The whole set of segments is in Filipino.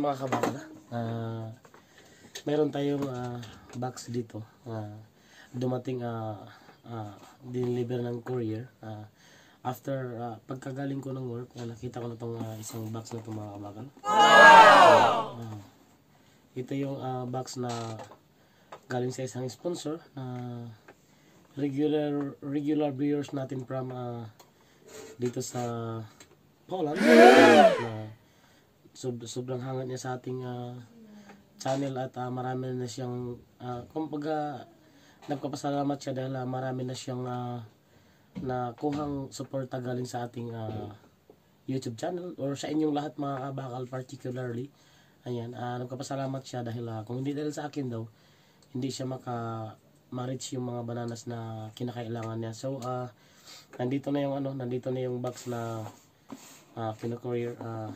mga kabata. Ah, meron tayong ah, box dito. Ah, dumating ah ah, deliver ng courier. Ah, after ah, pagkagaling ko ng work, ah, nakita ko na tong ah, isang box na itong mga kabakal. Ah, ito yung ah, box na galing sa isang sponsor na regular regular viewers natin from ah, dito sa Poland na sob- sobrang hangat niya sa ating ah, channel at ah, marami na siyang uh, kumbaga nagpapasalamat siya dahil ah, marami na siyang uh, nakuhang suporta galing sa ating ah, YouTube channel or sa inyong lahat mga kabakal particularly. Ayan ah, nagpapasalamat siya dahil ah, kung hindi dahil sa akin daw hindi siya maka ma-reach yung mga bananas na kinakailangan niya. So ah, nandito na yung ano nandito na yung box na uh, kino-courier ah,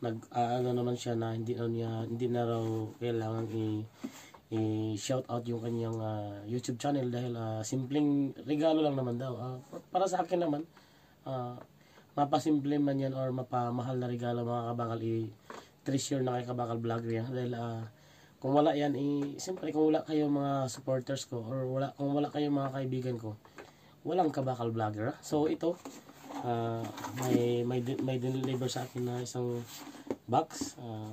nag ah, ano naman siya na hindi na niya hindi na raw kailangan i i-shout out yung kanyang ah, YouTube channel dahil ah, simpleng regalo lang naman daw. Ah, para sa akin naman ah, mapasimple man yan or mapamahal na regalo mga kabakal i treasure na kay kabakal vlogger yan dahil ah, kung wala yan i siyempre kung wala kayo mga supporters ko or wala kung wala kayo mga kaibigan ko walang kabakal vlogger so ito ah, may may may deliver sa akin na isang box. Ah,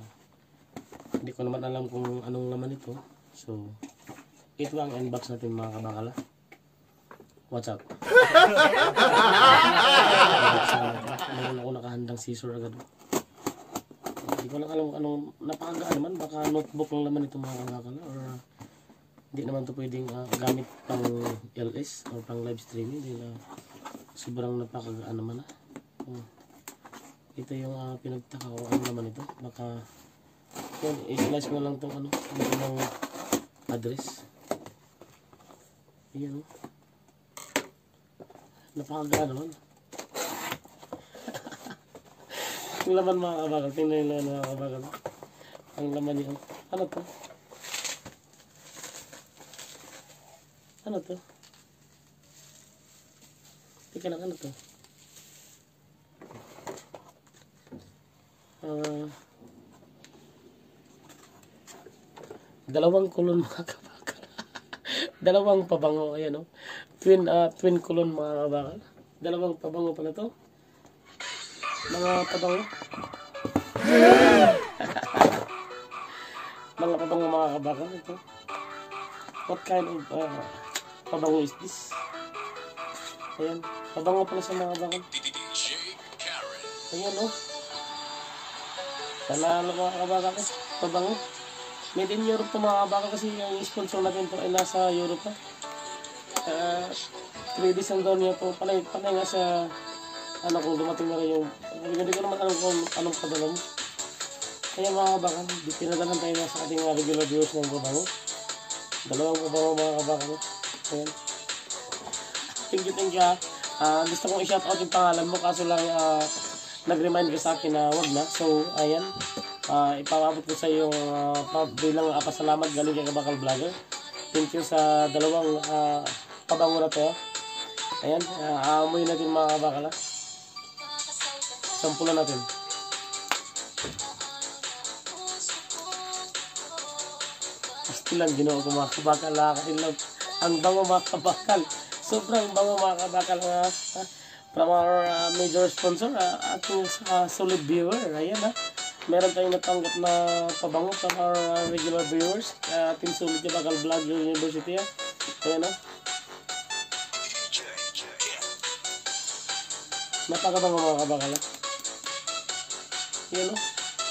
hindi ko naman alam kung anong laman ito. So ito ang unbox natin mga kabakala what's up? Meron ako nakahandang scissor agad. Hindi ko lang alam kung anong napakagaan naman. Baka notebook lang naman ito mga kabakala or hindi naman to pwedeng ah, gamit pang LS or pang live streaming dahil ah, sobrang napakagaan naman ah. Oh. Ito yung ah, pinagtaka ko ano naman ito. Baka yun, i-slice mo lang tong ano, ito ng address. Ayan oh. Napakagaan naman. Ang laman mga kabakal. Tingnan lang mga kabakal. Ang laman niya. Ano to? Ano to? Teka lang, ano to? Ah, dalawang kulon mga kabakal. dalawang pabango, ayan o. Twin, ah, twin kulon mga kabakal. Dalawang pabango pala to. Mga pabango. mga pabango mga kabakal. Ito. What kind of ah, pabango is this? Ayan. Pabango pala sa mga bakal. Ayan o. Panalo mga kabaka ko. Pabango. Made in Europe to mga kabaka kasi yung sponsor natin to ay nasa Europe pa. Uh, 3 days ang daw niya to. Panay, panay nga sa ano kung dumating na yung hindi ko naman alam kung anong padala mo. Kaya mga kabaka, pinadalan tayo na sa ating mga regular viewers ng pabango. Dalawang pabango mga kabaka ko. Ayan. Thank you, thank you ha. Ah, gusto kong i-shout out yung pangalan mo kaso lang ah, nag-remind ka sa akin na wag na. So, ayan. Ah, ipapabot ko sa iyo pa- bilang uh, pasalamat galing kay Kabakal Vlogger. Thank you sa dalawang ah, pabango na to. Ayan, uh, aamoy natin mga kabakal ha. Sampulan natin. Gusto lang ginawa ko mga kabakal ang bango mga kabakal. Sobrang bango mga kabakal ha. ha? From our uh, major sponsor, uh, ating uh, solid viewer. Ayan ha. Meron tayong natanggap na pabango from our uh, regular viewers. Uh, ating solid kabakal vlog university ha. Ayan ha. Napakabango mga kabakal ha. Yan o.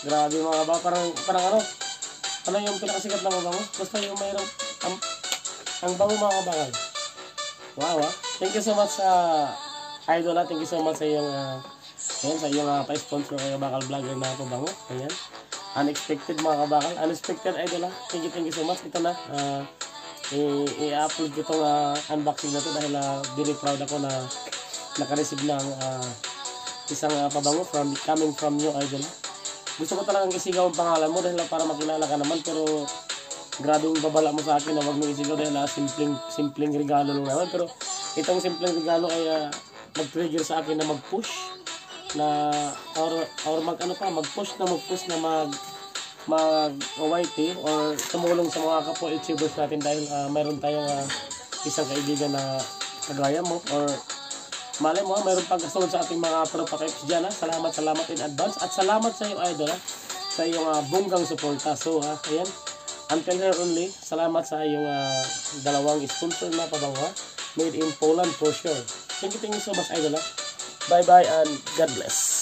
Grabe mga kabakal. Parang, parang ano. Ano yung pinakasikat na mabango? Basta yung mayroong ang, ang bango mga kabakal. Wow ah. Thank you so much sa idol ah. Thank you so much sa iyong uh, sa iyong uh, pa-sponsor kay kabakal vlogger na pabango. Ayan. Unexpected mga kabakal. Unexpected idol ah. Thank you, thank you so much. Ito na. Uh, i-upload ko itong uh, unboxing na to dahil uh, very proud ako na naka-receive ng uh, isang uh, pabango from coming from you idol. Gusto ko talagang isigaw ang pangalan mo dahil para makilala ka naman pero grabe yung babala mo sa akin na wag mo isigaw dahil uh, simpleng, simpleng regalo lang naman pero itong simpleng regalo ay uh, mag-trigger sa akin na mag-push na or or mag ano pa mag-push na mag-push na mag mag-YT or tumulong sa mga kapwa YouTubers natin dahil ah, mayroon tayong ah, isang kaibigan na kagaya mo or malay mo, mayroon pang kasunod sa ating mga propakaips dyan. Ha? Salamat, salamat in advance. At salamat sa iyo, idol, ha? sa iyong ah, bunggang suporta. So, ha, ayan, until here only, salamat sa iyong ah, dalawang sponsor na pabango. Made in Poland for sure. Thank you, thank you so much, idol. ha? Bye-bye and God bless.